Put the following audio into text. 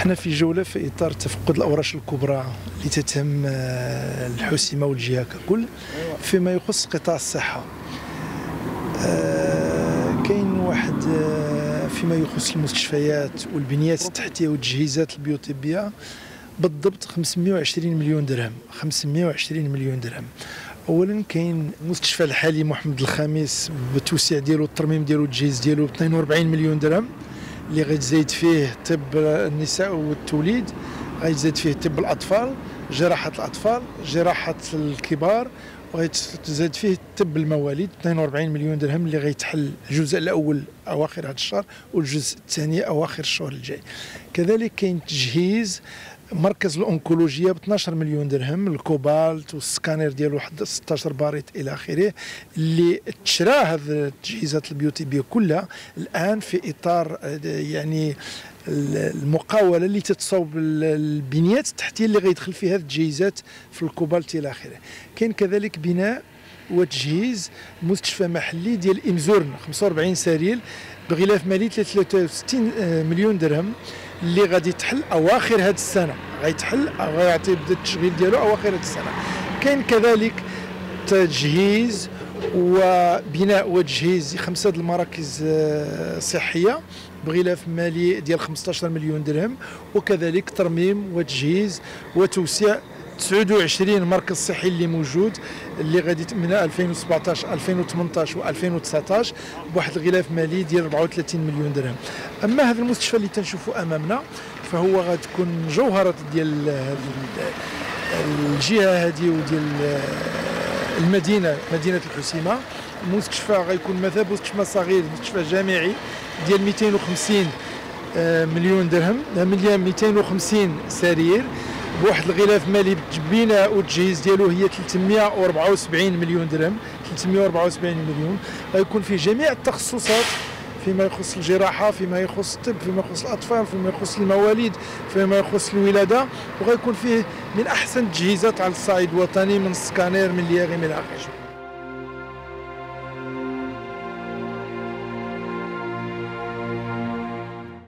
إحنا في جولة في إطار تفقد الأوراش الكبرى اللي تتهم آه، الحسيمه والجهة ككل فيما يخص قطاع الصحة. آه، كاين واحد آه، فيما يخص المستشفيات والبنيات التحتية والتجهيزات البيوطبية بالضبط 520 مليون درهم 520 مليون درهم. اولا كاين مستشفى الحالي محمد الخامس بالتوسيع ديالو الترميم ديالو التجهيز ديالو ب 42 مليون درهم. اللي غيتزايد فيه طب النساء والتوليد غيتزايد فيه طب الأطفال جراحة الأطفال جراحة الكبار وغيتزاد فيه طب المواليد 42 مليون درهم اللي غيتحل الجزء الأول أواخر هذا الشهر والجزء الثاني أواخر الشهر الجاي. كذلك كاين تجهيز مركز الانكولوجيا ب 12 مليون درهم الكوبالت والسكانير ديالو واحد 16 باريت إلى آخره اللي تشرى هذه التجهيزات البيوتيبية كلها الآن في إطار يعني المقاولة اللي تتصوب البنيات التحتيه اللي غيدخل فيها هذه التجهيزات في الكوبالت إلى آخره. كاين كذلك بناء وتجهيز مستشفى محلي ديال امزورن 45 سرير بغلاف مالي 63 مليون درهم. اللي غادي تحل أواخر هذه السنة. غيتحل غيعطي بدا التشغيل ديالو أواخر هذه السنة. كاين كذلك تجهيز وبناء وتجهيز خمسة المراكز الصحيه بغلاف مالي ديال 15 مليون درهم وكذلك ترميم وتجهيز وتوسيع 29 مركز صحي اللي موجود اللي غادي من 2017 2018 و2019 بواحد الغلاف مالي ديال 34 مليون درهم. أما هذا المستشفى اللي تنشوفوا أمامنا فهو غتكون جوهرة ديال الجهة هذه وديال المدينة مدينة الحسيمة. المستشفى غيكون مثلا مستشفى صغير مستشفى جامعي ديال 250 آه، مليون درهم مليون 250 سرير. بواحد الغلاف مالي بالبناء والتجهيز ديالو هي 374 مليون درهم. 374 مليون. غيكون فيه جميع التخصصات فيما يخص الجراحة فيما يخص الطب فيما يخص الأطفال فيما يخص المواليد فيما يخص الولادة. وغيكون فيه من أحسن التجهيزات على الصعيد الوطني من سكانير من لياغي من آخره